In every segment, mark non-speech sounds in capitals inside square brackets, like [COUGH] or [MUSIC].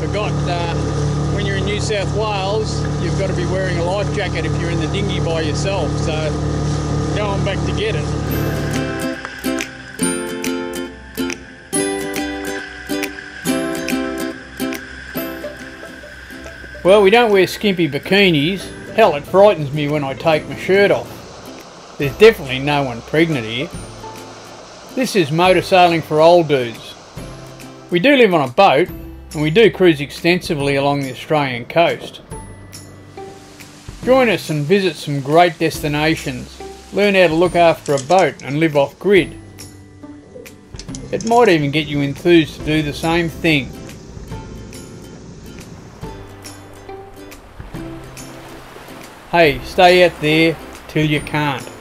forgot, uh, when you're in New South Wales, you've got to be wearing a life jacket if you're in the dinghy by yourself. So go on back to get it. Well, we don't wear skimpy bikinis. Hell, it frightens me when I take my shirt off. There's definitely no one pregnant here. This is motor sailing for old dudes. We do live on a boat and we do cruise extensively along the Australian coast. Join us and visit some great destinations. Learn how to look after a boat and live off grid. It might even get you enthused to do the same thing. Hey, stay out there till you can't.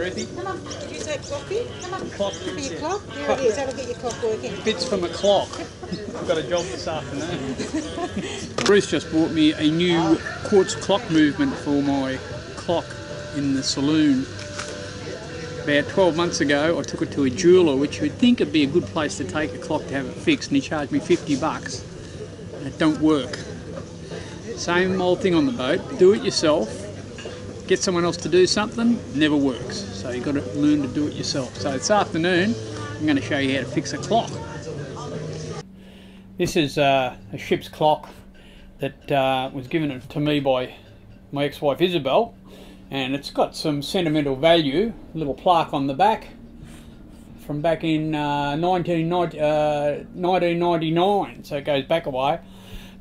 Ruthie. Come on, did you say coffee? Come on, Clock. for your clock. There it is, that'll get your clock working. Bits from a clock. I've got a job this afternoon. [LAUGHS] Bruce just bought me a new quartz clock movement for my clock in the saloon. About 12 months ago, I took it to a jeweler, which you would think would be a good place to take a clock to have it fixed, and he charged me 50 bucks. And it don't work. Same old thing on the boat. Do it yourself. Get someone else to do something, never works. So you've got to learn to do it yourself. So this afternoon, I'm going to show you how to fix a clock. This is uh, a ship's clock that uh, was given to me by my ex-wife Isabel, and it's got some sentimental value. A little plaque on the back from back in uh, 1990, uh, 1999, so it goes back a way.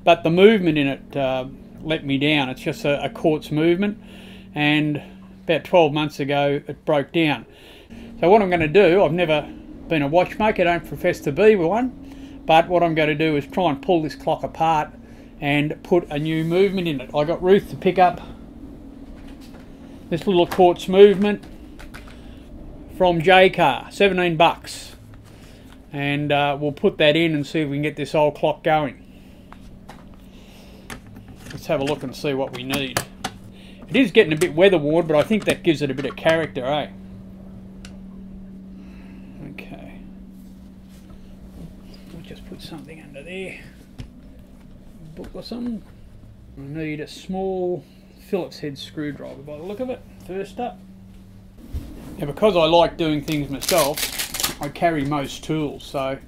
But the movement in it uh, let me down. It's just a, a quartz movement, and about 12 months ago it broke down. So what I'm going to do, I've never been a watchmaker, don't profess to be one, but what I'm going to do is try and pull this clock apart and put a new movement in it. I got Ruth to pick up this little quartz movement from Jaycar, 17 bucks. And uh, we'll put that in and see if we can get this old clock going. Let's have a look and see what we need. It is getting a bit weather worn, but I think that gives it a bit of character, eh? Okay. I'll just put something under there. Book or something. I need a small Phillips head screwdriver by the look of it, first up. Now because I like doing things myself, I carry most tools, so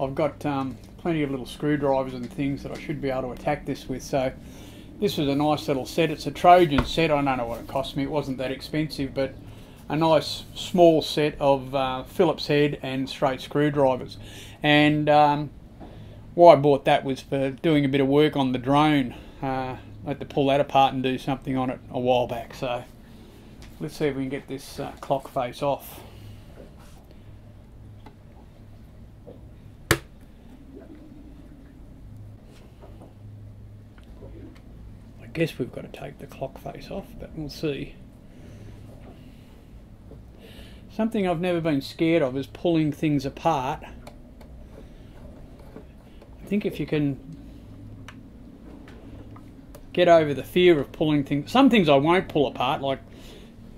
I've got um, plenty of little screwdrivers and things that I should be able to attack this with. So this is a nice little set. It's a Trojan set. I don't know what it cost me. It wasn't that expensive, but a nice small set of uh, Phillips head and straight screwdrivers. And um, why I bought that was for doing a bit of work on the drone. Uh, I had to pull that apart and do something on it a while back. So let's see if we can get this uh, clock face off. I guess we've got to take the clock face off, but we'll see. Something I've never been scared of is pulling things apart. I think if you can get over the fear of pulling things, some things I won't pull apart, like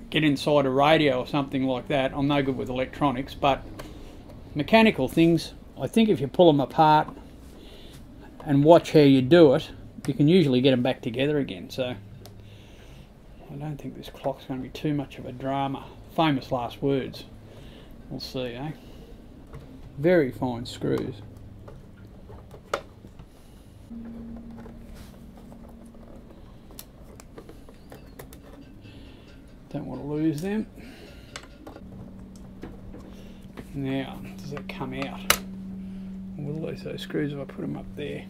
get inside a radio or something like that. I'm no good with electronics, but mechanical things, I think if you pull them apart and watch how you do it, you can usually get them back together again. So I don't think this clock's going to be too much of a drama. Famous last words. We'll see, eh? Very fine screws. Don't want to lose them. Now, does that come out? Will lose those screws if I put them up there?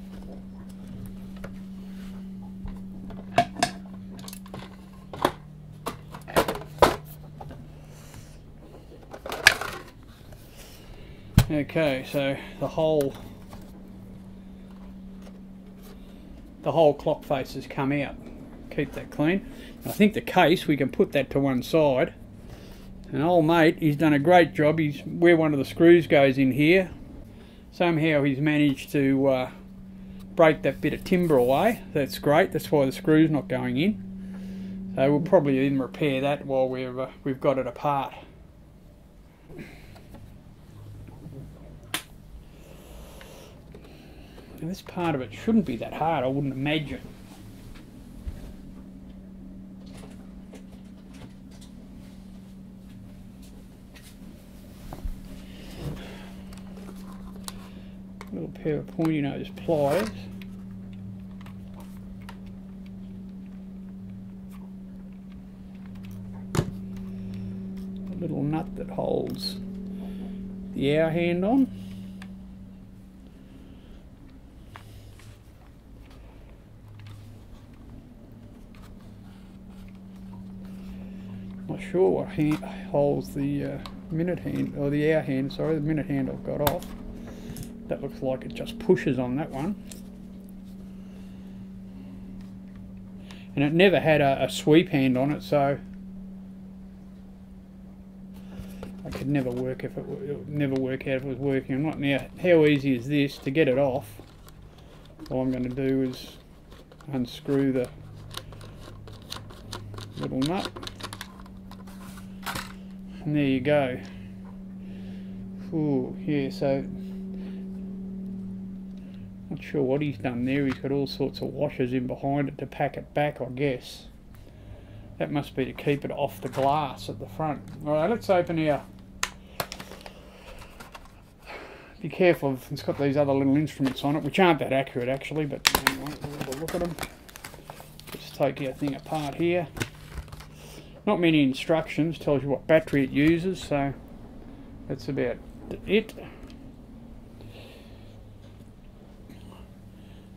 Okay, so the whole the whole clock face has come out. Keep that clean. I think the case we can put that to one side. And old mate, he's done a great job. He's where one of the screws goes in here. Somehow he's managed to uh, break that bit of timber away. That's great. That's why the screw's not going in. So we'll probably even repair that while we've uh, we've got it apart. Now this part of it shouldn't be that hard, I wouldn't imagine. little pair of pointy nose pliers. A little nut that holds the hour hand on. Sure what hand holds the uh, minute hand or the hour hand. Sorry, the minute hand I've got off. That looks like it just pushes on that one. And it never had a, a sweep hand on it, so I could never work if it, it would never work out if it was working or not. Now, how easy is this to get it off? All I'm going to do is unscrew the little nut. And there you go. Ooh, yeah, so not sure what he's done there. He's got all sorts of washers in behind it to pack it back, I guess. That must be to keep it off the glass at the front. Alright, let's open here Be careful, it's got these other little instruments on it, which aren't that accurate actually, but anyway, we'll have a look at them. Just take your thing apart here. Not many instructions, tells you what battery it uses, so that's about it.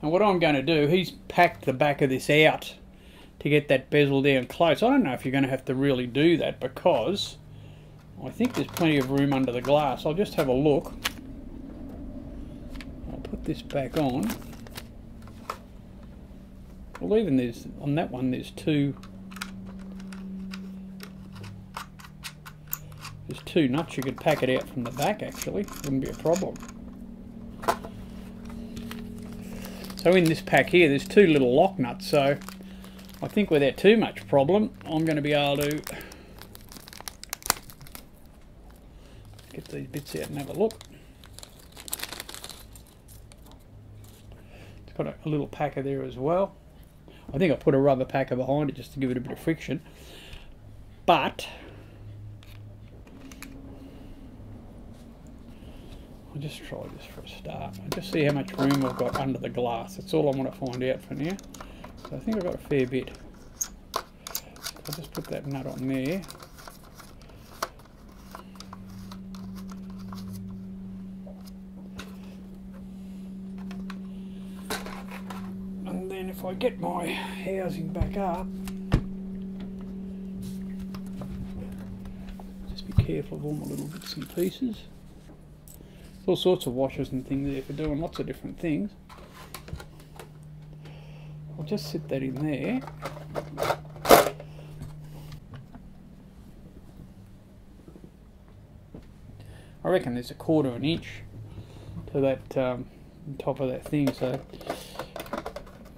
And what I'm going to do, he's packed the back of this out to get that bezel down close. I don't know if you're going to have to really do that because I think there's plenty of room under the glass. I'll just have a look. I'll put this back on. Well, even there's, on that one, there's two, two nuts. You could pack it out from the back actually, wouldn't be a problem. So in this pack here, there's two little lock nuts, so I think without too much problem, I'm going to be able to get these bits out and have a look. It's got a, a little packer there as well. I think I put a rubber packer behind it just to give it a bit of friction. But just try this for a start. Just see how much room I've got under the glass. That's all I want to find out for now. So I think I've got a fair bit. I'll just put that nut on there. And then if I get my housing back up, just be careful of all my little bits and pieces all sorts of washers and things there for doing lots of different things. I'll just sit that in there. I reckon there's a quarter of an inch to that um, top of that thing, so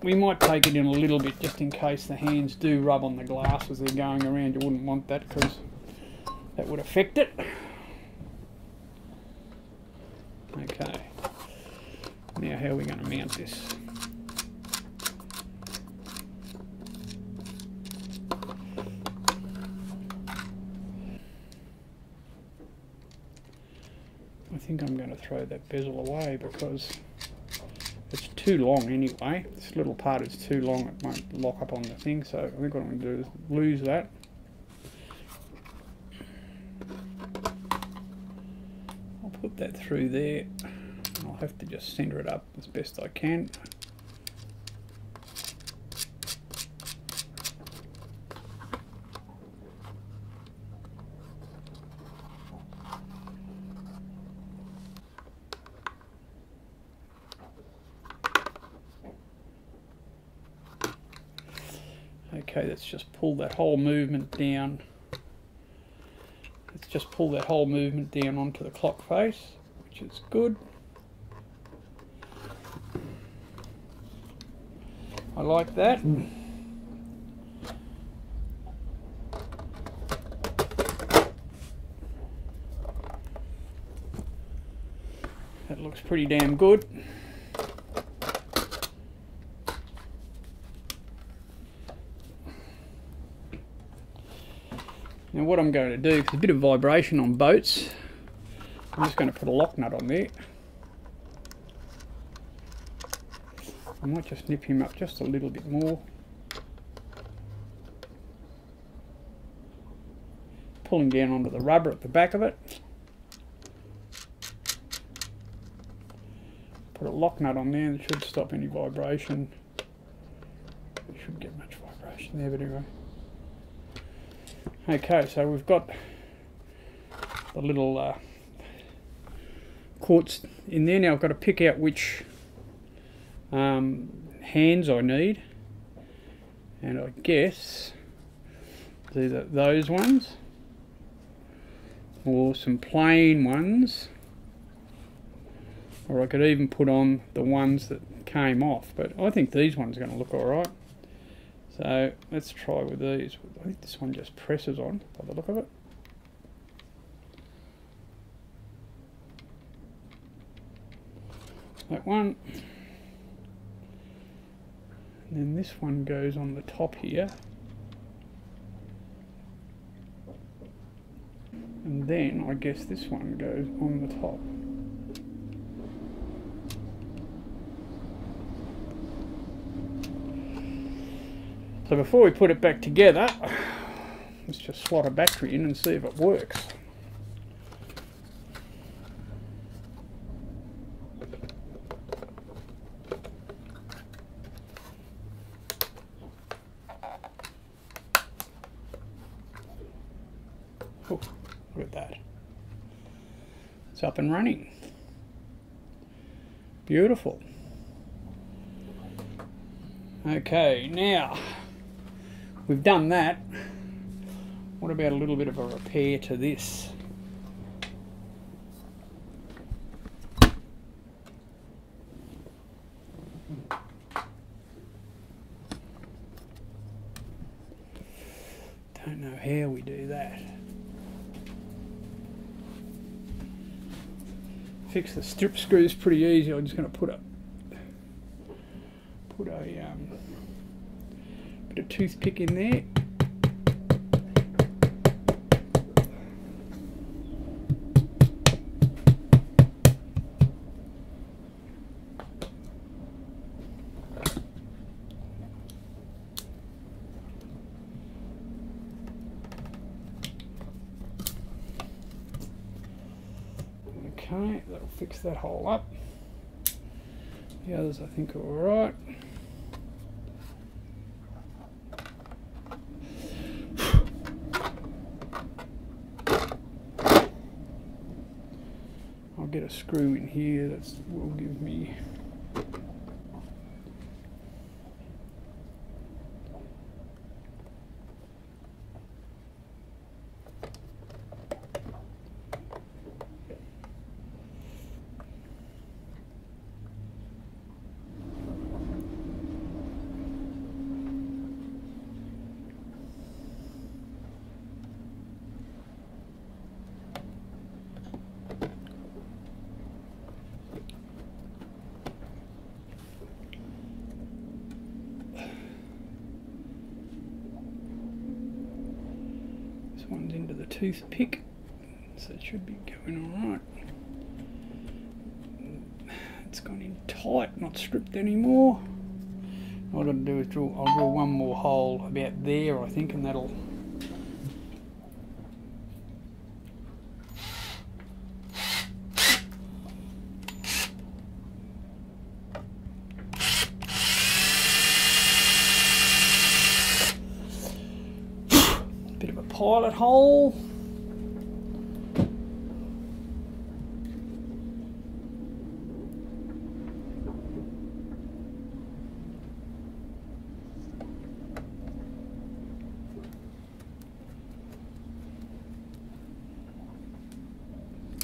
we might take it in a little bit just in case the hands do rub on the glass as they're going around. You wouldn't want that because that would affect it. I think I'm going to throw that bezel away because it's too long anyway. This little part is too long, it won't lock up on the thing, so I think what I'm going to do is lose that. I'll put that through there. I'll have to just centre it up as best I can. Okay, let's just pull that whole movement down. Let's just pull that whole movement down onto the clock face, which is good. I like that. That looks pretty damn good. Now what I'm going to do, because a bit of vibration on boats, I'm just going to put a lock nut on there. I might just nip him up just a little bit more. Pulling down onto the rubber at the back of it. Put a lock nut on there, that should stop any vibration. Shouldn't get much vibration there, but anyway. Okay, so we've got the little uh, quartz in there. Now I've got to pick out which um, hands I need. And I guess either those ones or some plain ones. Or I could even put on the ones that came off. But I think these ones are going to look alright. So let's try with these. I think this one just presses on by the look of it. That one. And then this one goes on the top here. And then I guess this one goes on the top. So before we put it back together, let's just slot a battery in and see if it works. Oh, look at that. It's up and running. Beautiful. Okay, now we've done that. What about a little bit of a repair to this? Don't know how we do that. Fix the strip screws pretty easy. I'm just going to put a put a um, bit of toothpick in there. Okay, that'll fix that hole up. The others I think are alright. I'll get a screw in here that will give me One's into the toothpick, so it should be going alright. It's gone in tight, not stripped anymore. Got to do is drill, I'll drill one more hole about there, I think, and that'll pilot hole.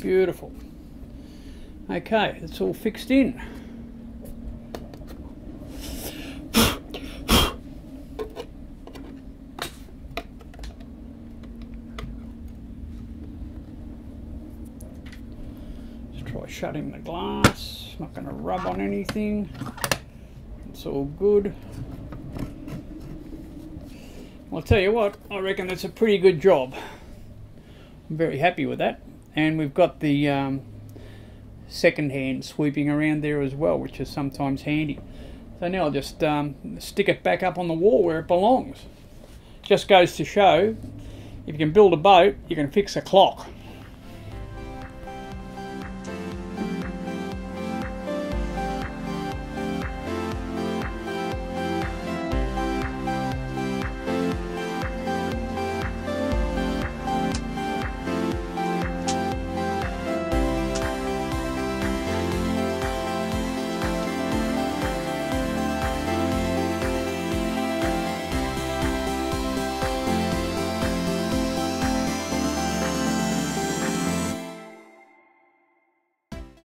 Beautiful. Okay, it's all fixed in. Let's try shutting the glass. Not going to rub on anything. It's all good. I'll tell you what, I reckon that's a pretty good job. I'm very happy with that. And we've got the um, second hand sweeping around there as well, which is sometimes handy. So now I'll just um, stick it back up on the wall where it belongs. Just goes to show, if you can build a boat, you can fix a clock.